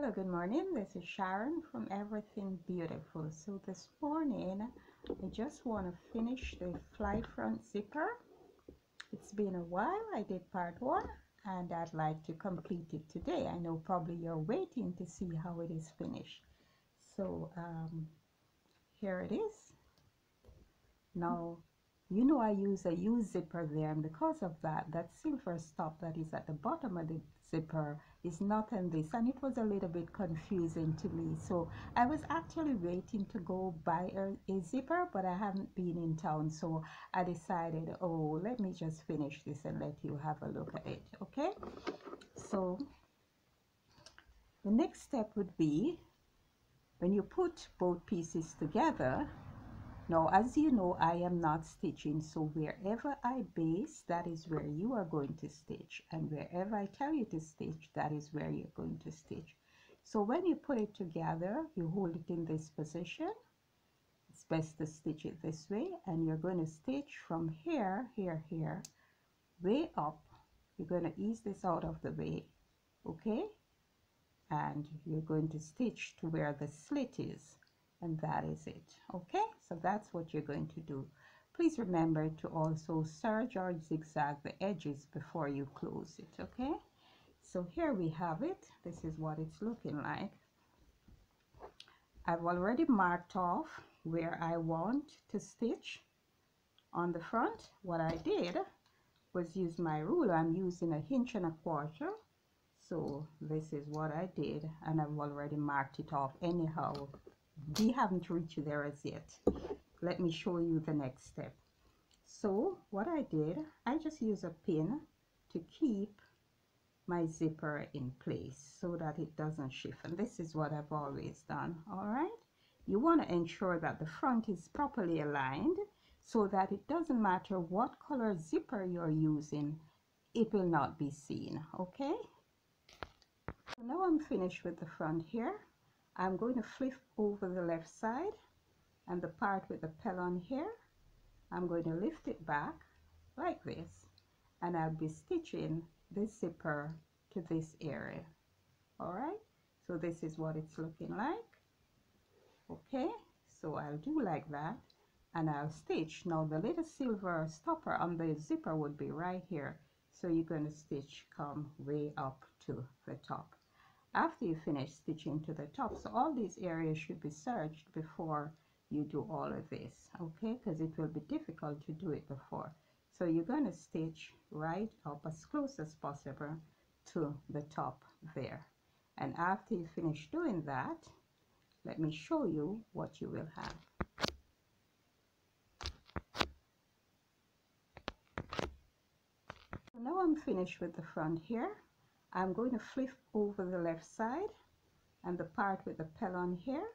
Hello, good morning. This is Sharon from Everything Beautiful. So this morning, I just want to finish the fly front zipper. It's been a while. I did part one and I'd like to complete it today. I know probably you're waiting to see how it is finished. So um, here it is. Now, you know I use a U zipper there and because of that, that silver stop that is at the bottom of the zipper is not in this and it was a little bit confusing to me. So I was actually waiting to go buy a, a, zipper but I haven't been in town so I decided oh let me just finish this and let you have a look at it okay? So the next step would be when you put both pieces together now, as you know, I am not stitching, so wherever I base, that is where you are going to stitch. And wherever I tell you to stitch, that is where you're going to stitch. So when you put it together, you hold it in this position. It's best to stitch it this way. And you're going to stitch from here, here, here, way up. You're going to ease this out of the way, okay? And you're going to stitch to where the slit is and that is it okay? So that's what you're going to do. Please remember to also serge or zigzag the edges before you close it okay? So here we have it. This is what it's looking like. I've already marked off where I want to stitch on the front. What I did was use my ruler. I'm using a inch and a quarter. So this is what I did and I've already marked it off anyhow we haven't reached there as yet. Let me show you the next step. So what I did I just use a pin to keep my zipper in place so that it doesn't shift. And this is what I've always done all right? You want to ensure that the front is properly aligned so that it doesn't matter what color zipper you're using it will not be seen okay? So now I'm finished with the front here I'm going to flip over the left side and the part with the pellon here I'm going to lift it back like this and I'll be stitching this zipper to this area. Alright so this is what it's looking like. Okay? So I'll do like that and I'll stitch. Now the little silver stopper on the zipper would be right here. So you're going to stitch come way up to the top after you finish stitching to the top. So all these areas should be serged before you do all of this okay? Because it will be difficult to do it before. So you're going to stitch right up as close as possible to the top there. And after you finish doing that let me show you what you will have. Now I'm finished with the front here I'm going to flip over the left side and the part with the pellon here.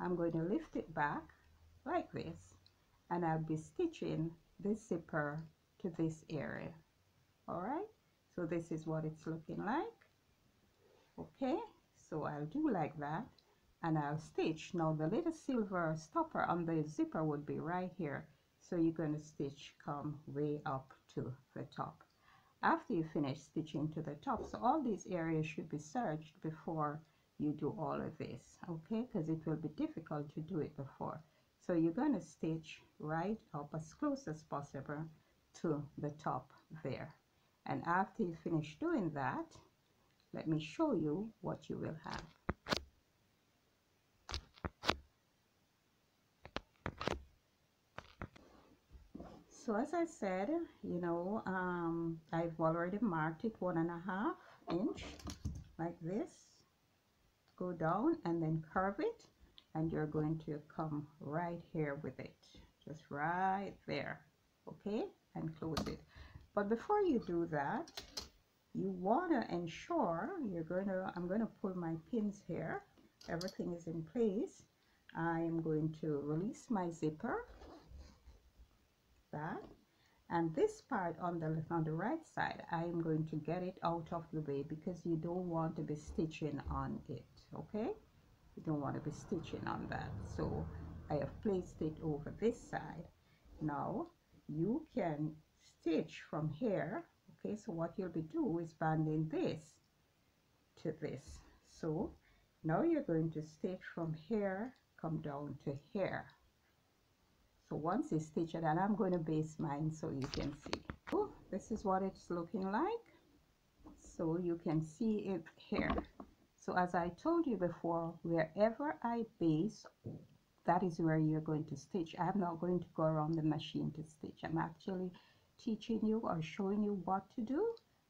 I'm going to lift it back like this and I'll be stitching this zipper to this area. Alright so this is what it's looking like. Okay? So I'll do like that and I'll stitch. Now the little silver stopper on the zipper would be right here. So you're going to stitch come way up to the top after you finish stitching to the top. So all these areas should be serged before you do all of this okay? Because it will be difficult to do it before. So you're going to stitch right up as close as possible to the top there. And after you finish doing that let me show you what you will have so as I said you know um, I've already marked it one and a half inch like this. Go down and then curve it and you're going to come right here with it. Just right there okay? And close it. But before you do that you want to ensure you're going to I'm going to pull my pins here. Everything is in place. I am going to release my zipper that. And this part on the on the right side I am going to get it out of the way because you don't want to be stitching on it okay? You don't want to be stitching on that. So I have placed it over this side. Now you can stitch from here okay? So what you'll be do is banding this to this. So now you're going to stitch from here come down to here once you stitch it and I'm going to base mine so you can see. Oh this is what it's looking like. So you can see it here. So as I told you before wherever I base that is where you're going to stitch. I'm not going to go around the machine to stitch. I'm actually teaching you or showing you what to do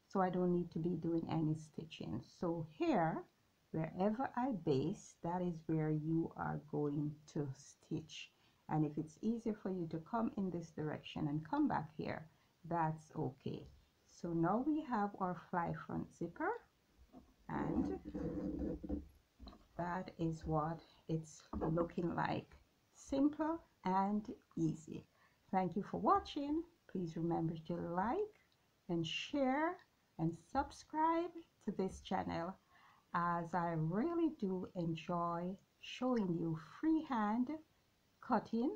so I don't need to be doing any stitching. So here wherever I base that is where you are going to stitch and if it's easier for you to come in this direction and come back here that's okay. So now we have our fly front zipper. And that is what it's looking like. Simple and easy. Thank you for watching. Please remember to like and share and subscribe to this channel as I really do enjoy showing you freehand cutting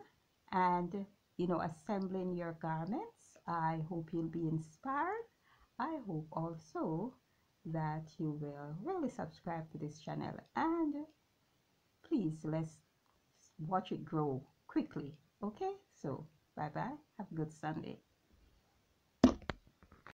and you know assembling your garments. I hope you'll be inspired. I hope also that you will really subscribe to this channel and please let's watch it grow quickly okay? So bye bye have a good Sunday